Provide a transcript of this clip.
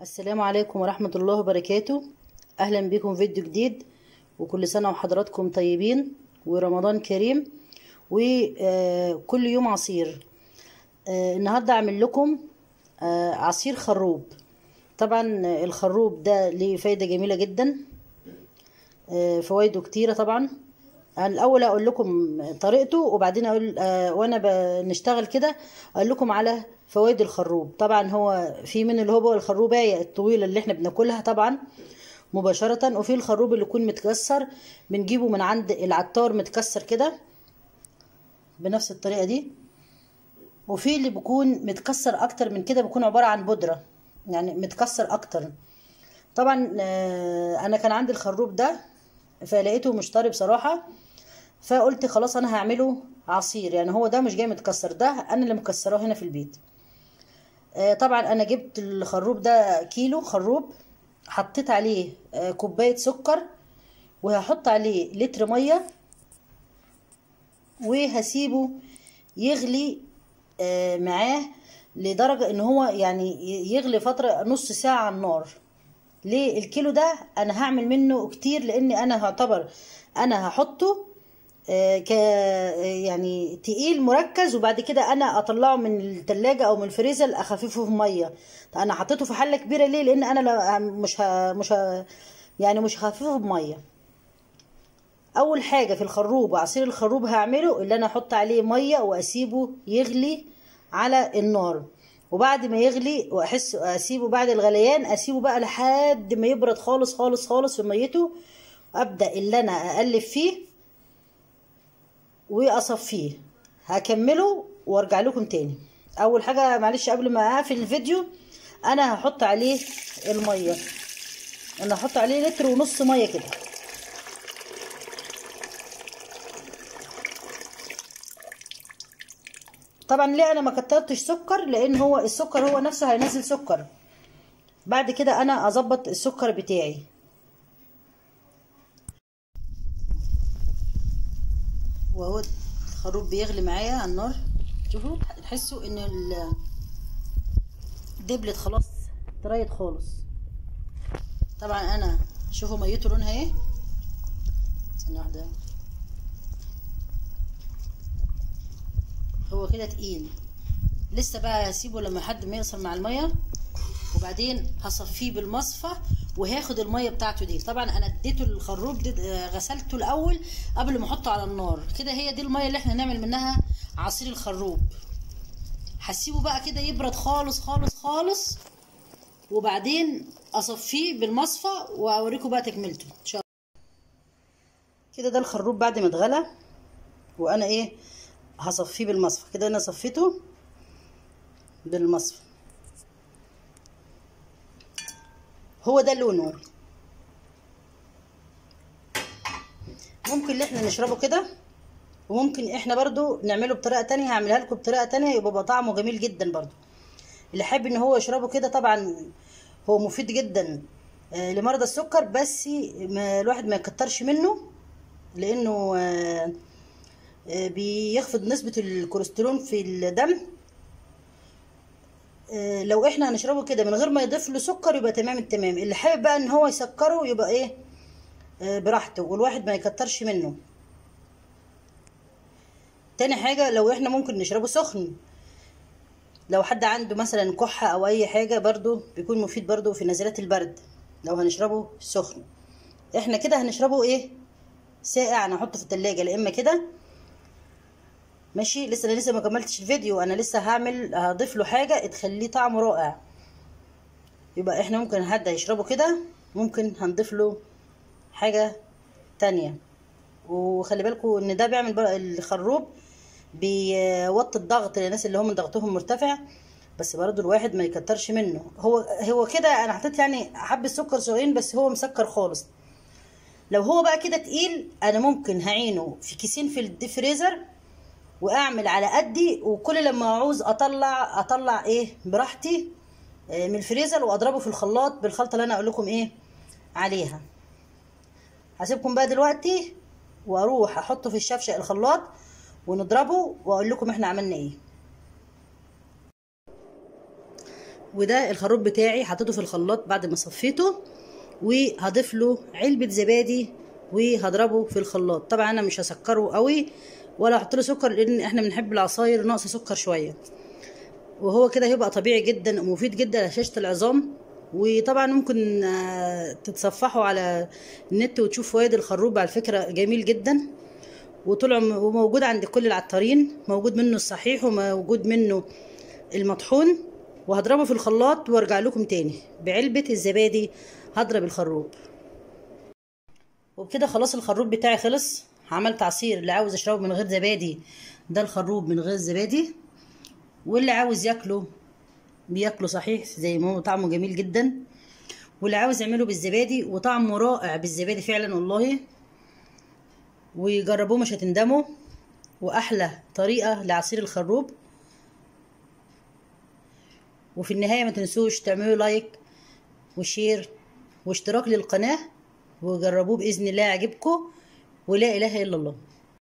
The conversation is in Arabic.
السلام عليكم ورحمة الله وبركاته. أهلا بكم فيديو جديد وكل سنة وحضراتكم طيبين ورمضان كريم وكل يوم عصير. آه، النهاردة أعمل لكم آه، عصير خروب. طبعا الخروب ده ليه فايدة جميلة جدا آه، فوائده كتيرة طبعا. أنا الأول أقول لكم طريقته وبعدين أقول آه، وأنا بنشتغل كده أقول لكم على فوائد الخروب. طبعا هو في من اللي هو الخروباية الطويلة اللي إحنا بناكلها طبعا مباشرة وفي الخروب اللي يكون متكسر بنجيبه من عند العطار متكسر كده بنفس الطريقة دي. وفي اللي بيكون متكسر أكتر من كده بيكون عبارة عن بودرة يعني متكسر أكتر. طبعا آه، أنا كان عندي الخروب ده فلقيته مش طري بصراحة فقلت خلاص أنا هعمله عصير يعني هو ده مش جاي متكسر ده أنا اللي مكسراه هنا في البيت. آه، طبعا أنا جبت الخروب ده كيلو خروب حطيت عليه آه، كوباية سكر وهحط عليه لتر مية وهسيبه يغلي آه، معاه لدرجة إن هو يعني يغلي فترة نص ساعة على النار. ليه الكيلو ده أنا هعمل منه كتير؟ لأني أنا هعتبر أنا هحطه آه، ك يعني تقيل مركز وبعد كده أنا أطلعه من التلاجة أو من الفريزر أخففه في مية. أنا حطيته في حلة كبيرة ليه؟ لأن أنا لا- مش ه... مش ه... يعني مش هخففه بميه أول حاجة في الخروب وعصير الخروب هعمله اللي أنا أحط عليه مية وأسيبه يغلي على النار. وبعد ما يغلي وأحس أسيبه بعد الغليان أسيبه بقى لحد ما يبرد خالص خالص خالص في ميته. أبدأ اللي أنا أقلب فيه وأصفيه. هكمله وأرجع لكم تاني. أول حاجة معلش قبل ما أقفل الفيديو أنا هحط عليه المية. أنا هحط عليه لتر ونص مية كده. طبعا ليه أنا ما كترتش سكر؟ لأن هو السكر هو نفسه هينزل سكر. بعد كده أنا أظبط السكر بتاعي. وهو الخروب بيغلي معايا على النار. شوفوا تحسوا إن ال- دبلت خلاص طريت خالص. طبعا أنا شوفوا ميته لونها إيه. ثانية واحدة. هو كده تقيل. لسه بقى هسيبه لما حد ما يقصر مع المية وبعدين هصفيه بالمصفى وهاخد المية بتاعته دي. طبعا أنا اديته الخروب دي آه، غسلته الأول قبل ما أحطه على النار. كده هي دي المية اللي إحنا نعمل منها عصير الخروب. هسيبه بقى كده يبرد خالص خالص خالص وبعدين أصفيه بالمصفى وأوريكم بقى تكملته. إن شاء الله. كده ده الخروب بعد ما اتغلى وأنا إيه هصفيه بالمصفى. كده أنا صفيته بالمصفى. هو ده لونه. ممكن إحنا نشربه كده وممكن إحنا برضو نعمله بطريقة تانية. هعملها لكم بطريقة تانية يبقى طعمه جميل جدا برضو. اللي حابب ان هو يشربه كده طبعا هو مفيد جدا آه، لمرضى السكر بس ما الواحد ما يكترش منه لأنه آه، بيخفض نسبة الكوليسترول في الدم. آه، لو إحنا هنشربه كده من غير ما يضيف له سكر يبقى تمام التمام. اللي حابب بقى إن هو يسكره يبقى إيه؟ آه، براحته والواحد ما يكترش منه. تاني حاجة لو إحنا ممكن نشربه سخن. لو حد عنده مثلا كحة أو أي حاجة برضو بيكون مفيد برضو في نزلات البرد. لو هنشربه سخن. إحنا كده هنشربه إيه؟ ساقع نحطه في التلاجة. لا إما كده ماشي؟ لسه أنا لسه ما كملتش الفيديو. أنا لسه هعمل هضيف له حاجة تخليه طعمه رائع. يبقى إحنا ممكن حد هيشربه كده ممكن هنضيف له حاجة تانية. وخلي بالكم إن ده بيعمل الخروب بيوطي الضغط للناس اللي هم ضغطهم مرتفع. بس برضو الواحد ما يكترش منه. هو هو كده أنا حطيت يعني حبة سكر صغيرين بس هو مسكر خالص. لو هو بقى كده تقيل أنا ممكن هعينه في كيسين في ال deep freezer وأعمل على قدي وكل لما أعوز أطلع أطلع إيه براحتي آه، من الفريزر وأضربه في الخلاط بالخلطة اللي أنا أقول لكم إيه عليها. هسيبكم بقى دلوقتي وأروح أحطه في الشفشق الخلاط ونضربه وأقول لكم إحنا عملنا إيه. وده الخروب بتاعي حطيته في الخلاط بعد ما صفيته وهضيف له علبة زبادي وهضربه في الخلاط. طبعا أنا مش هسكره قوي ولا أحط له سكر لأن إحنا بنحب العصاير ناقص سكر شوية. وهو كده هيبقى طبيعي جدا ومفيد جدا لهشاشه العظام. وطبعا ممكن آه، تتصفحوا على النت وتشوفوا فوائد الخروب. على فكرة جميل جدا. وطلع وموجود عند كل العطارين. موجود منه الصحيح وموجود منه المطحون. وهضربه في الخلاط وارجع لكم تاني. بعلبة الزبادي هضرب الخروب. وبكده خلاص الخروب بتاعي خلص. عملت عصير اللي عاوز يشربه من غير زبادي ده الخروب من غير زبادي. واللي عاوز ياكله بياكله صحيح زي ما هو طعمه جميل جدا. واللي عاوز يعمله بالزبادي وطعمه رائع بالزبادي فعلا والله. وجربوه مش هتندموا. وأحلى طريقة لعصير الخروب. وفي النهاية ما تنسوش تعملوا like و share واشتراك للقناة. وجربوه بإذن الله يعجبكم. ولا اله الا الله